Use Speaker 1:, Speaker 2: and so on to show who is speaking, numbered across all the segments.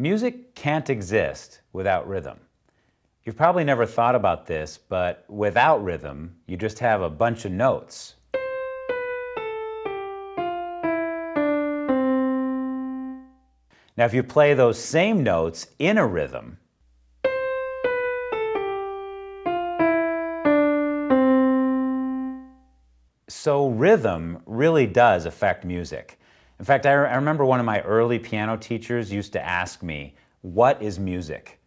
Speaker 1: Music can't exist without rhythm. You've probably never thought about this, but without rhythm, you just have a bunch of notes. Now, if you play those same notes in a rhythm, so rhythm really does affect music. In fact, I, I, remember one of my early piano teachers used to ask me, What is music?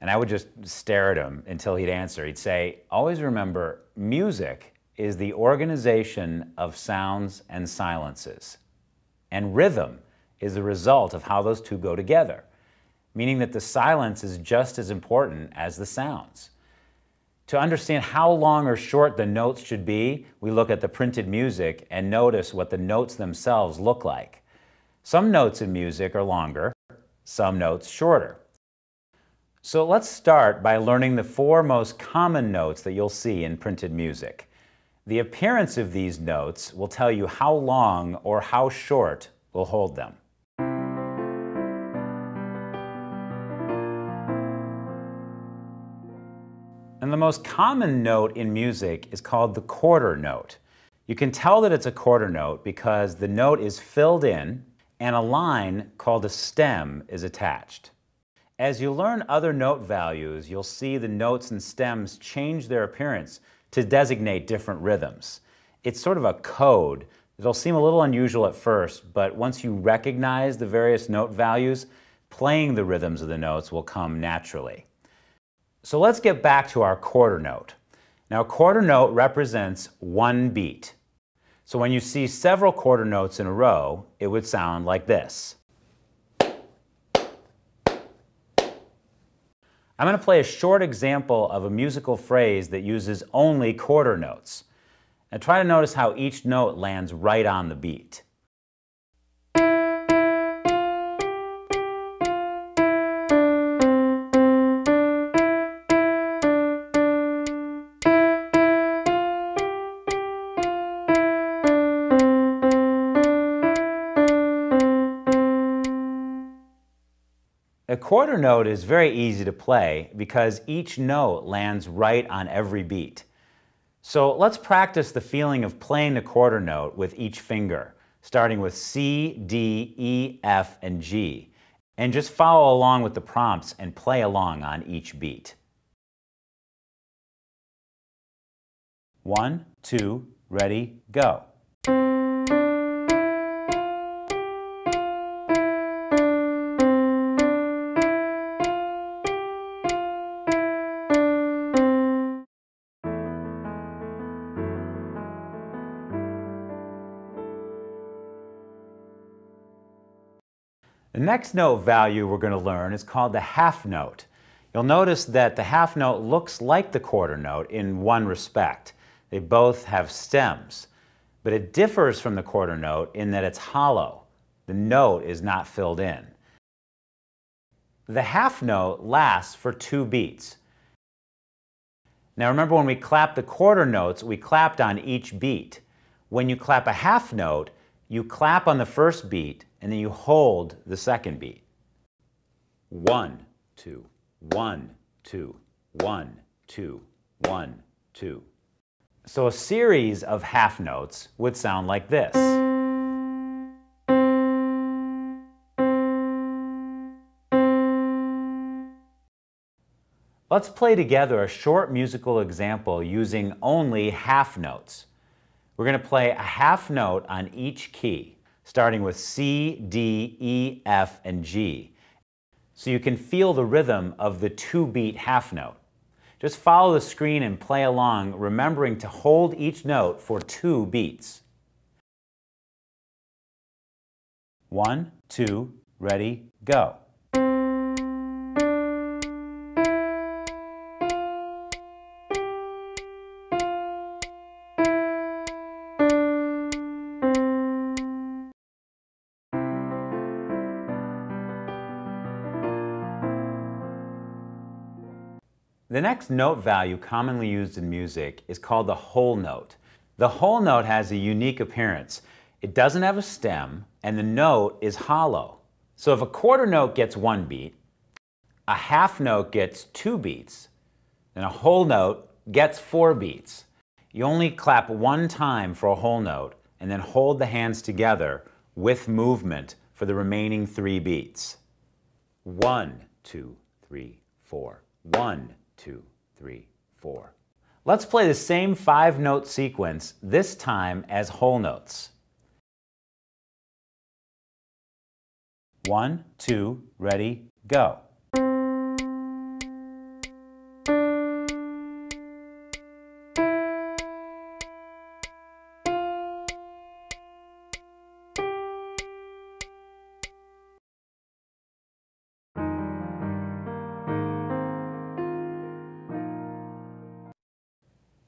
Speaker 1: And I would just stare at him until he'd answer. He'd say, Always remember, music is the organization of sounds and silences. And rhythm is the result of how those two go together, meaning that the silence is just as important as the sounds. To understand how long or short the notes should be, we look at the printed music and notice what the notes themselves look like. Some notes in music are longer, some notes shorter. So let's start by learning the four most common notes that you'll see in printed music. The appearance of these notes will tell you how long or how short we'll hold them. And the most common note in music is called the quarter note. You can tell that it's a quarter note because the note is filled in and a line called a stem is attached. As you learn other note values, you'll see the notes and stems change their appearance to designate different rhythms. It's sort of a code. It'll seem a little unusual at first, but once you recognize the various note values, playing the rhythms of the notes will come naturally. So let's get back to our quarter note. Now, a quarter note represents one beat. So when you see several quarter notes in a row, it would sound like this. I'm going to play a short example of a musical phrase that uses only quarter notes. Now try to notice how each note lands right on the beat. A quarter note is very easy to play because each note lands right on every beat. So let's practice the feeling of playing the quarter note with each finger, starting with C, D, E, F, and G. And just follow along with the prompts and play along on each beat. One, two, ready, go. Next note value we're going to learn is called the half note. You'll notice that the half note looks like the quarter note in one respect. They both have stems, but it differs from the quarter note in that it's hollow. The note is not filled in. The half note lasts for two beats. Now remember when we clapped the quarter notes, we clapped on each beat. When you clap a half note, you clap on the first beat and then you hold the second beat. One, two, one, two, one, two, one, two. So a series of half notes would sound like this. Let's play together a short musical example using only half notes. We're going to play a half note on each key starting with C, D, E, F, and G. So you can feel the rhythm of the two-beat half note. Just follow the screen and play along, remembering to hold each note for two beats. One, two, ready, go. The next note value commonly used in music is called the whole note. The whole note has a unique appearance. It doesn't have a stem, and the note is hollow. So if a quarter note gets one beat, a half note gets two beats, and a whole note gets four beats. You only clap one time for a whole note, and then hold the hands together with movement for the remaining three beats. One, two, three, four. One, two, three, four. Let's play the same five note sequence, this time as whole notes. One, two, ready, go.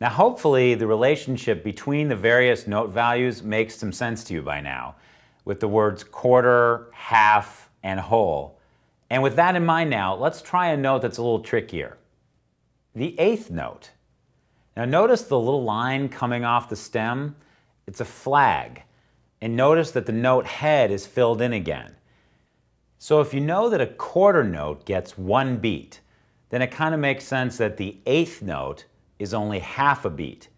Speaker 1: Now hopefully the relationship between the various note values makes some sense to you by now, with the words quarter, half, and whole. And with that in mind now, let's try a note that's a little trickier. The eighth note. Now notice the little line coming off the stem? It's a flag. And notice that the note head is filled in again. So if you know that a quarter note gets one beat, then it kind of makes sense that the eighth note is only half a beat.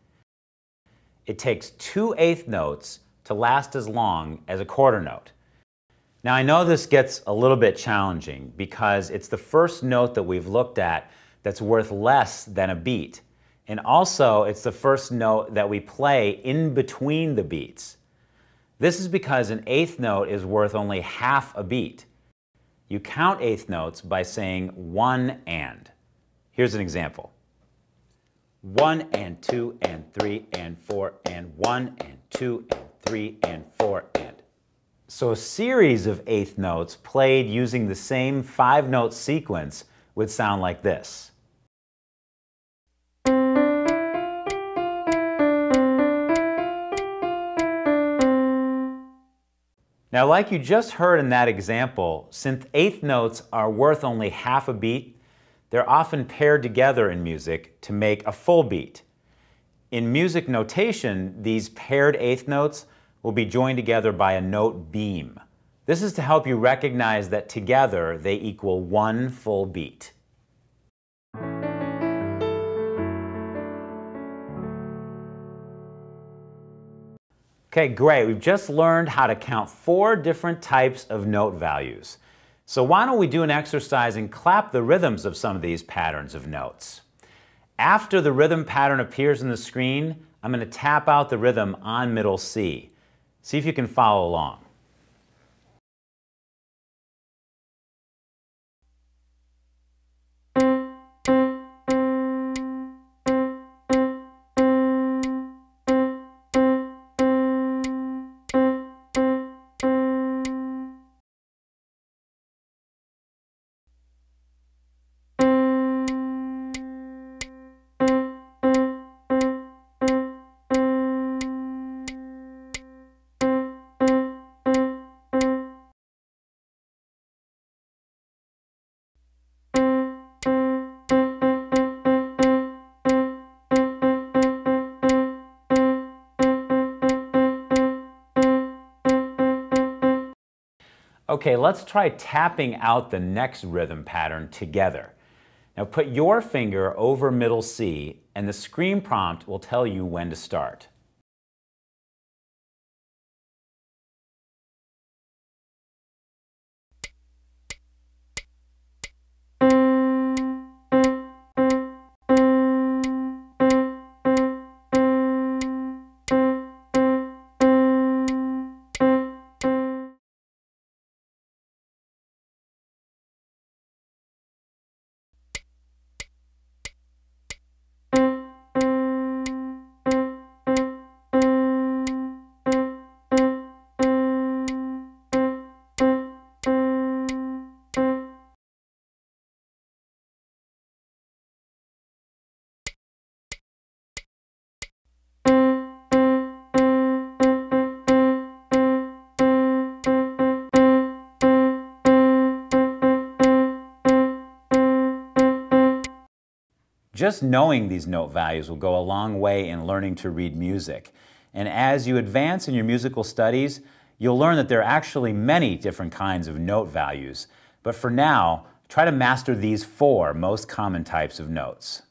Speaker 1: It takes two eighth notes to last as long as a quarter note. Now I know this gets a little bit challenging because it's the first note that we've looked at that's worth less than a beat. And also it's the first note that we play in between the beats. This is because an eighth note is worth only half a beat. You count eighth notes by saying one and. Here's an example one and two and three and four and one and two and three and four and. So a series of eighth notes played using the same five note sequence would sound like this. Now, like you just heard in that example, since eighth notes are worth only half a beat, they're often paired together in music to make a full beat. In music notation, these paired eighth notes will be joined together by a note beam. This is to help you recognize that together they equal one full beat. Okay, great. We've just learned how to count four different types of note values. So why don't we do an exercise and clap the rhythms of some of these patterns of notes. After the rhythm pattern appears on the screen, I'm going to tap out the rhythm on middle C. See if you can follow along. Okay, let's try tapping out the next rhythm pattern together. Now put your finger over middle C and the screen prompt will tell you when to start. Just knowing these note values will go a long way in learning to read music. And as you advance in your musical studies, you'll learn that there are actually many different kinds of note values. But for now, Try to master these four most common types of notes.